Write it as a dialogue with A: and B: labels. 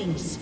A: Killing